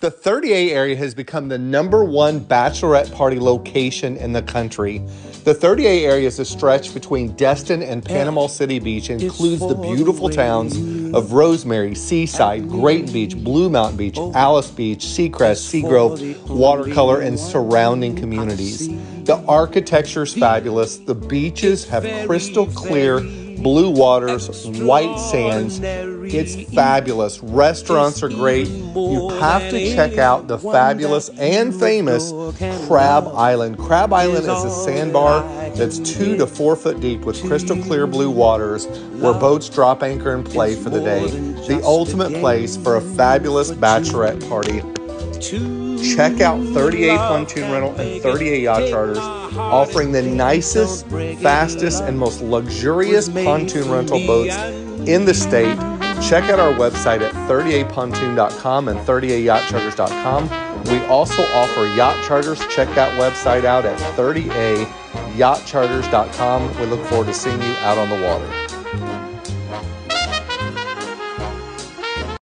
The 30A area has become the number one bachelorette party location in the country. The 30A area is a stretch between Destin and Panama City Beach and includes the beautiful towns of Rosemary, Seaside, Grayton Beach, Blue Mountain Beach, Alys Beach, Seacrest, Seagrove, Watercolor, and surrounding communities. The architecture is fabulous. The beaches have crystal clear blue waters, white sands. It's fabulous. Restaurants are great. You have to check out the fabulous and famous Crab Island. Crab Island is a sandbar that's two to four foot deep with crystal clear blue waters where boats drop anchor and play for the day. The ultimate place for a fabulous bachelorette party. Check out 30A Pontoon Rental and 30A Yacht Charters, offering the nicest, fastest, and most luxurious pontoon rental boats in the state. Check out our website at 30apontoon.com and 30ayachtcharters.com. We also offer yacht charters. Check that website out at 30ayachtcharters.com. We look forward to seeing you out on the water.